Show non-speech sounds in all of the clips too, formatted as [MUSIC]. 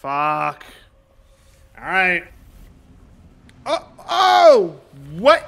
Fuck. All right. Oh, oh, what?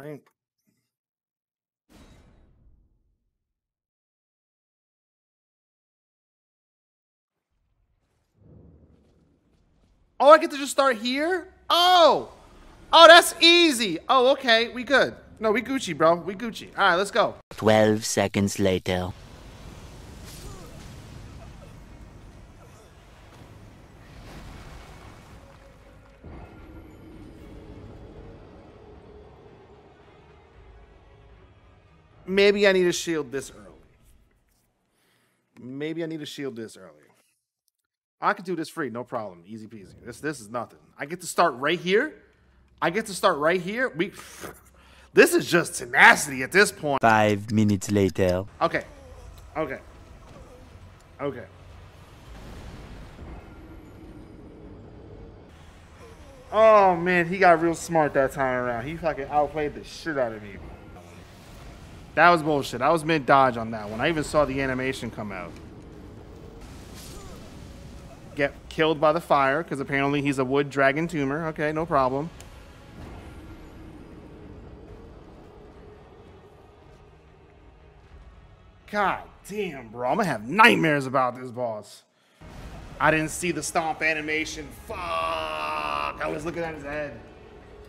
Right. Oh, I get to just start here? Oh! Oh, that's easy. Oh, okay. We good. No, we Gucci, bro. We Gucci. All right, let's go. 12 seconds later. Maybe I need to shield this early. Maybe I need to shield this early. I can do this free, no problem. Easy peasy. This this is nothing. I get to start right here. I get to start right here. We this is just tenacity at this point. Five minutes later. Okay. Okay. Okay. Oh man, he got real smart that time around. He fucking outplayed the shit out of me. That was bullshit. I was mid dodge on that one. I even saw the animation come out. Get killed by the fire because apparently he's a wood dragon tumor. Okay, no problem. God damn, bro. I'm gonna have nightmares about this boss. I didn't see the stomp animation. Fuck. I was looking at his head.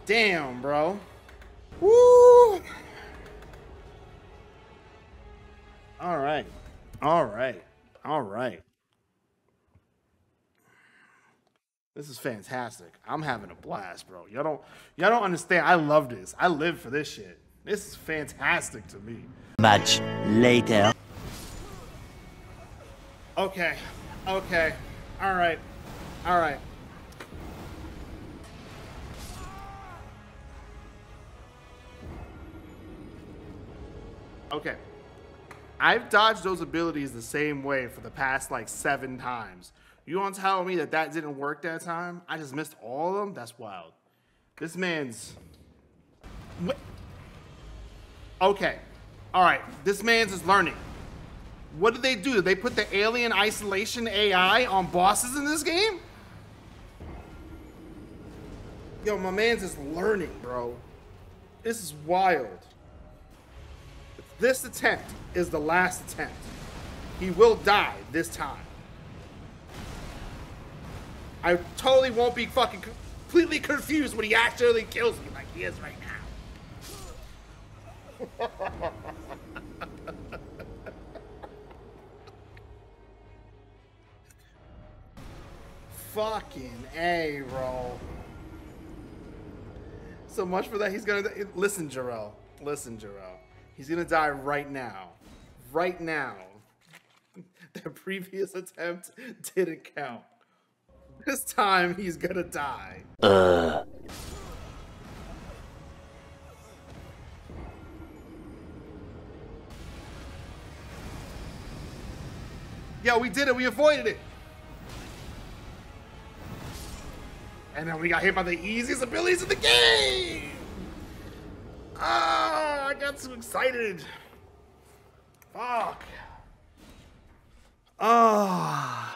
Damn, bro. Woo. All right. All right. All right. This is fantastic. I'm having a blast, bro. Y'all don't y'all don't understand. I love this. I live for this shit. This is fantastic to me. Much later. Okay. Okay. All right. All right. Okay. I've dodged those abilities the same way for the past like seven times. You want to tell me that that didn't work that time? I just missed all of them? That's wild. This man's... What? Okay. All right. This man's is learning. What did they do? Did they put the alien isolation AI on bosses in this game? Yo, my man's is learning, bro. This is wild. This attempt is the last attempt. He will die this time. I totally won't be fucking completely confused when he actually kills me like he is right now. Fucking A, bro. So much for that. He's gonna listen, Jarrell. Listen, Jarrell. He's gonna die right now. Right now. [LAUGHS] the previous attempt didn't count. This time he's gonna die. Uh. Yo, we did it. We avoided it. And then we got hit by the easiest abilities in the game. Ah, I got so excited. Fuck. Ah.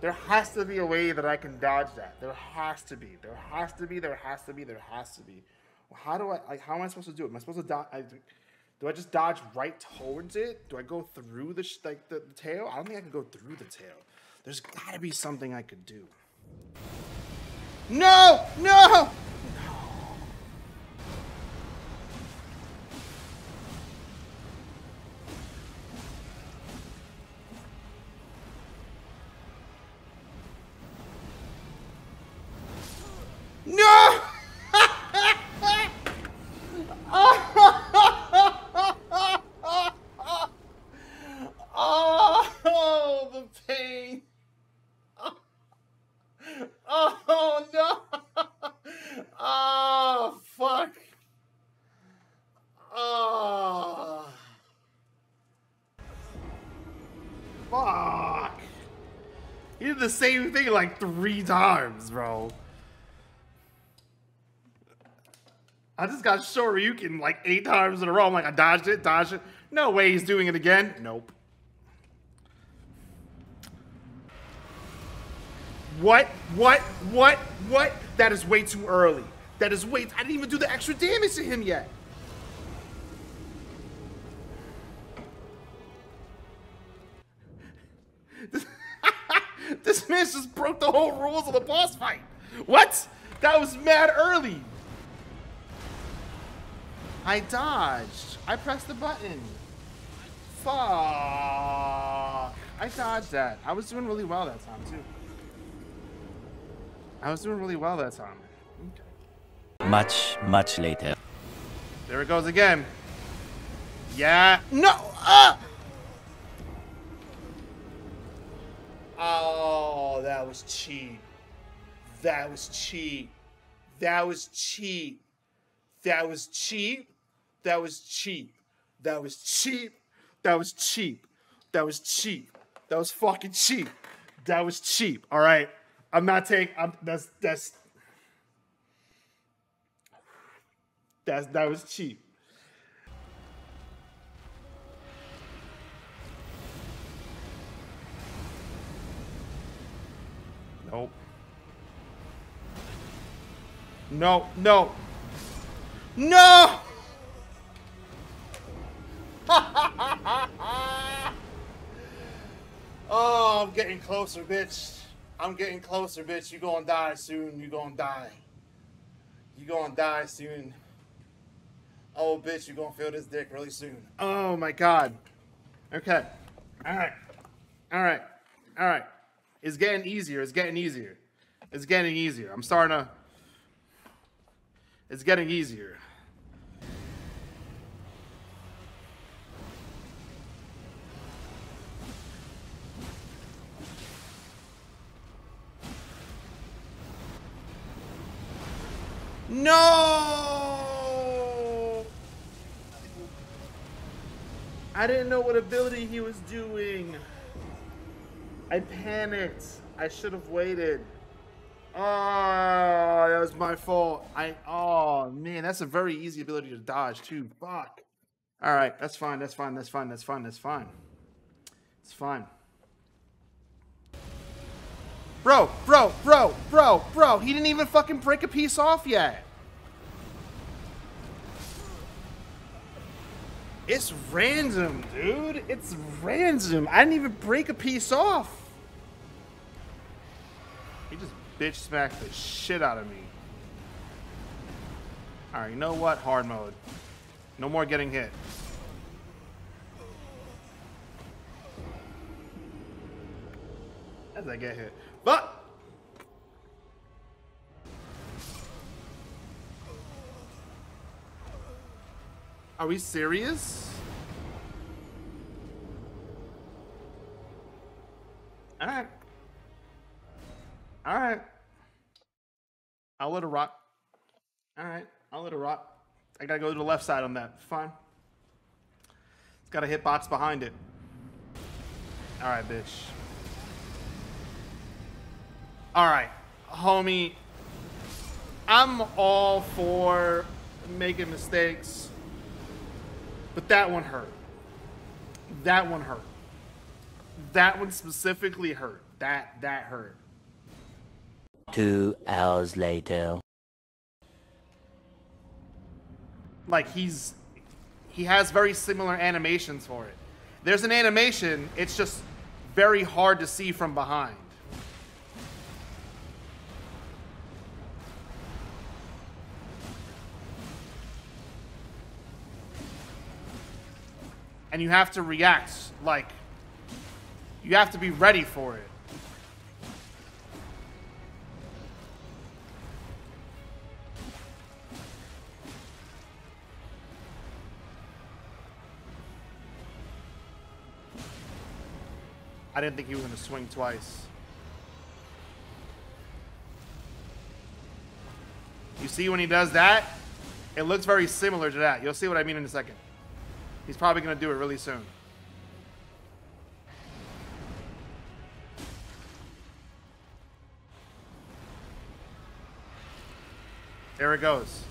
There has to be a way that I can dodge that. There has to be. There has to be. There has to be. There has to be. How do I? Like, how am I supposed to do it? Am I supposed to dodge? I, do I just dodge right towards it? Do I go through the like the, the tail? I don't think I can go through the tail. There's got to be something I could do. No! No! Thing like three times, bro. I just got Shoryuken like eight times in a row. I'm like, I dodged it, dodged it. No way he's doing it again. Nope. What? What? What? What? That is way too early. That is way. I didn't even do the extra damage to him yet. [LAUGHS] This, man just broke the whole rules of the boss fight. What? That was mad early. I dodged. I pressed the button. Fuck. I dodged that. I was doing really well that time, too. I was doing really well that time. Okay. Much, much later. There it goes again. Yeah. No. Ah! Oh, that was cheap. That was cheap. That was cheap. That was cheap. That was cheap. That was cheap. That was cheap. That was cheap. That was fucking cheap. That was cheap. All right. I'm not taking. I'm, that's that's that's that was cheap. Nope. No, no. [LAUGHS] No! oh, I'm getting closer, bitch. I'm getting closer, bitch. You gonna die soon. You gonna die. You gonna die soon. Oh, bitch, you gonna feel this dick really soon. Oh my god. Okay. All right. All right. All right. It's getting easier. It's getting easier. It's getting easier. I'm starting to. It's getting easier. No! I didn't know what ability he was doing. I panicked. I should have waited. Oh, that was my fault. I oh man, that's a very easy ability to dodge too. Fuck. All right, that's fine. That's fine. That's fine. That's fine. That's fine. It's fine. Bro, bro, bro, bro, bro. He didn't even fucking break a piece off yet. It's random, dude. It's random. I didn't even break a piece off. He just bitch smacked the shit out of me. Alright, you know what? Hard mode. No more getting hit. As I get hit. Are we serious? Alright. Alright. I'll let it rock. Alright, I'll let it rock. I gotta go to the left side on that. Fine. It's got a hitbox behind it. Alright, bitch. Alright, homie. I'm all for making mistakes. But that one hurt. That one hurt. That one specifically hurt. That that hurt. Two hours later. Like he's he has very similar animations for it. There's an animation, it's just very hard to see from behind. And you have to react like you have to be ready for it. I didn't think he was going to swing twice. You see when he does that? It looks very similar to that. You'll see what I mean in a second. He's probably going to do it really soon. There it goes.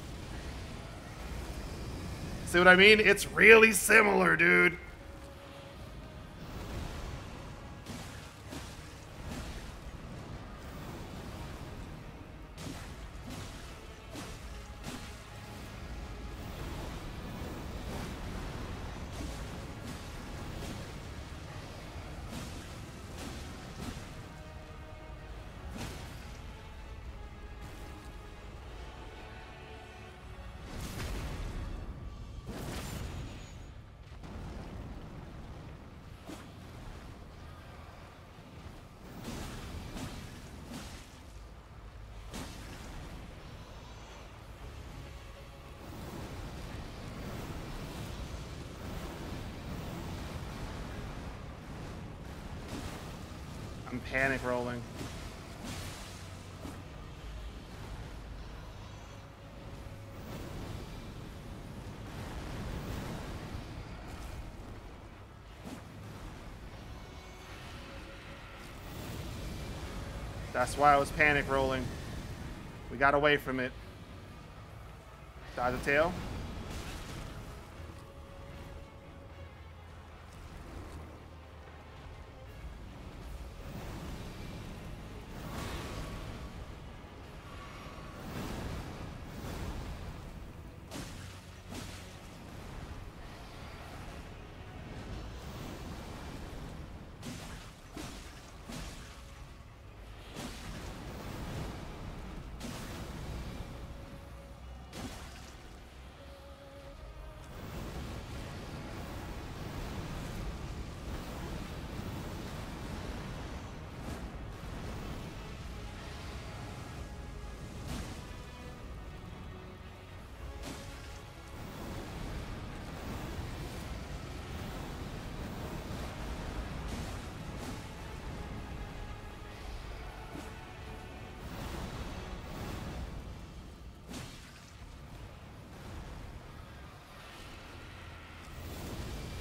See what I mean? It's really similar, dude. Panic rolling. That's why I was panic rolling. We got away from it. Dodge the tail.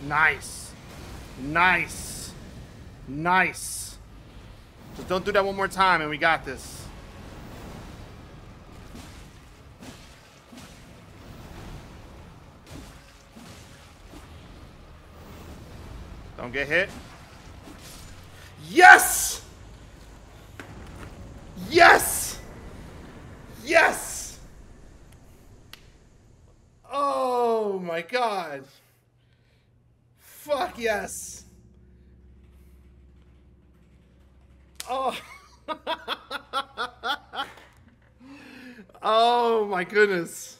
Nice. Nice. Nice. Just don't do that one more time and we got this. Don't get hit. Yes! Yes! Yes! Oh my god. Fuck yes. Oh. [LAUGHS] oh my goodness.